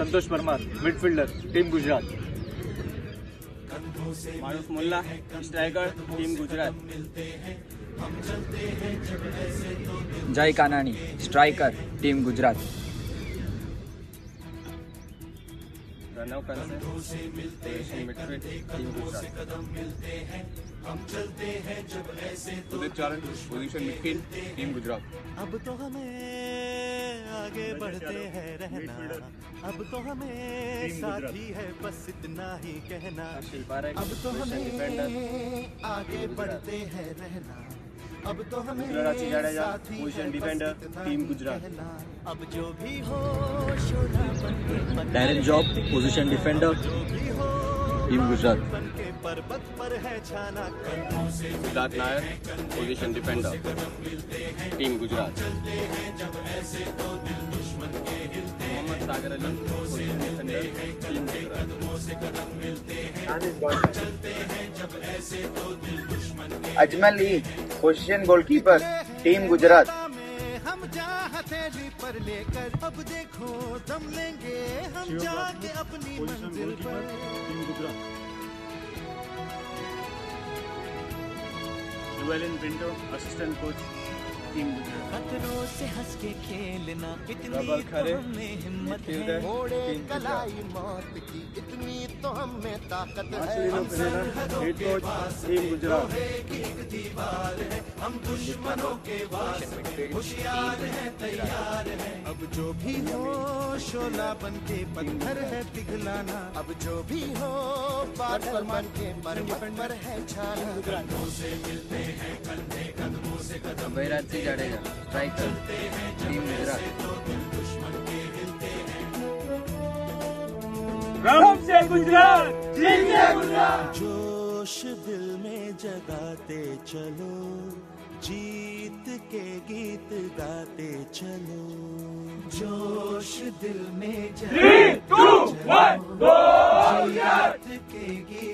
Santosh Parmar midfielder team Gujarat Maruf Mulla striker team Gujarat Jay Kanani striker team Gujarat Pranav Kanse position midfield team Gujarat Udit Charan position team Gujarat अब तो हमें आगे बढ़ते हैं रहना। अब तो हमें साथी है बस इतना ही कहना। अब तो हमें आगे बढ़ते हैं रहना। अब तो हमें है पोजीशन बस डिफेंडर इतना टीम ही गुजरात। अब जो भी हो Darren Job position defender team Gujarat. पर्वत पर है छाना कंधों से Siddharth Nair position defender team Gujarat Ajmal E position goalkeeper team Gujarat में हम जा हथेली पर लेकर अब देखो दम लेंगे हम जाके अपनी मंजिल पर। Team Gujarat Pinto assistant coach team Gujarat खतरों से हंस के खेलना इतनी तो हमें हिम्मत है गुजरात। कलाई मौत की इतनी तो हमें ताकत है। हम सरहदों के कोच टीम की एक दीवार है। हम दुश्मनों के वार होशियार है तैयार है। अब जो भी हो शोला बन के पत्थर है पिघलाना। अब जो भी हो बादल बन के पर्वत पर है छाना सिंह जाडेजा स्ट्राइकर टीम गुजरात। जोश दिल में जगाते चलो जीत के गीत गाते चलो। जोश दिल में जगाते चलो जीत के गीत